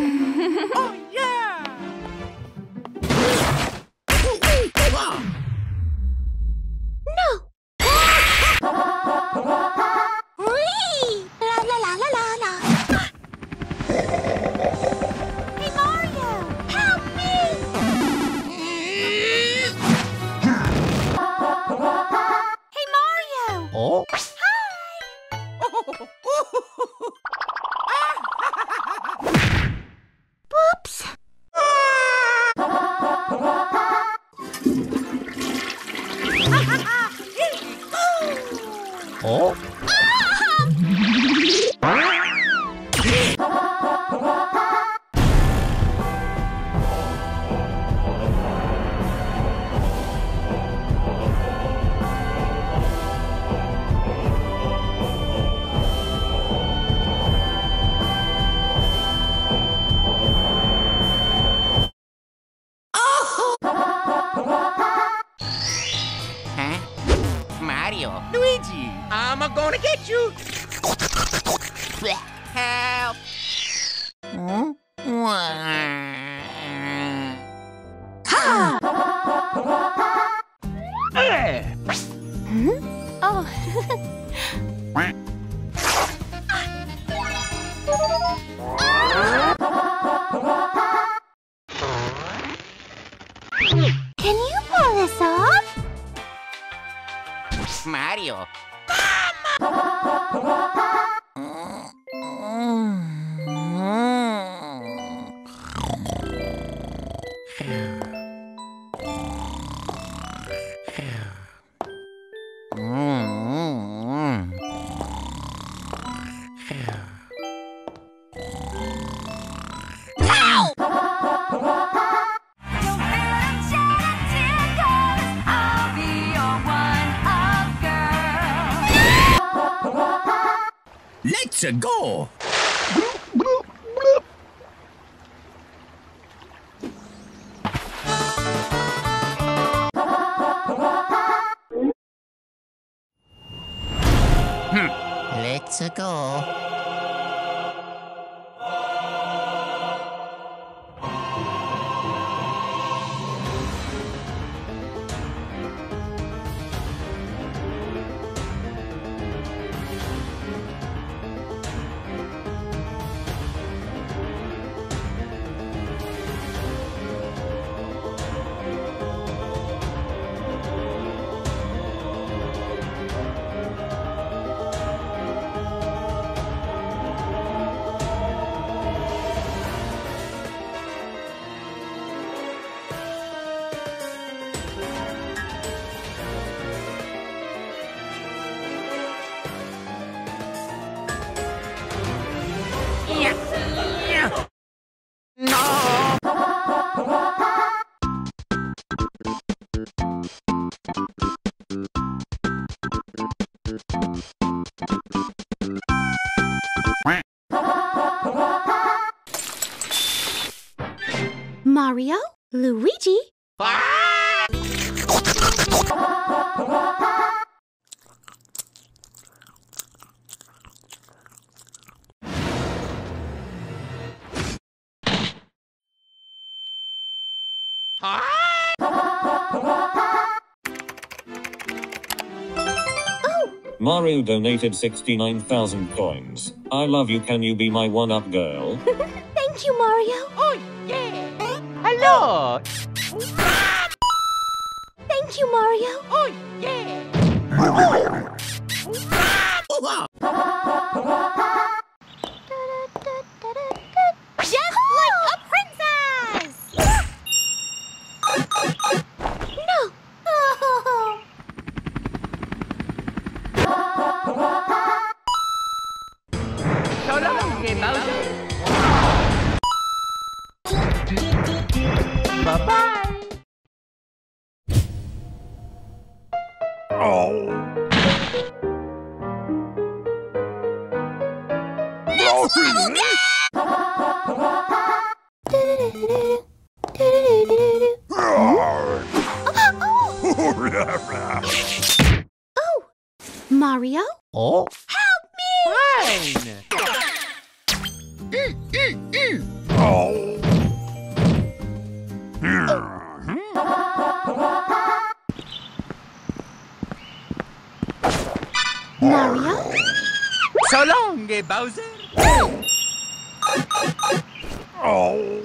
oh, Luigi. I'm gonna get you. Mario. Let's go! Hmm. Let's go. Mario? Luigi? Mario donated 69,000 coins. I love you. Can you be my one up girl? Thank you, Mario. Oh, yeah. Hello. Thank you, Mario. Oh, yeah. Bye-bye. oh! Mario? Oh? Fine. Mm, mm, mm. Oh. Mario? So long, Bowser. Oh!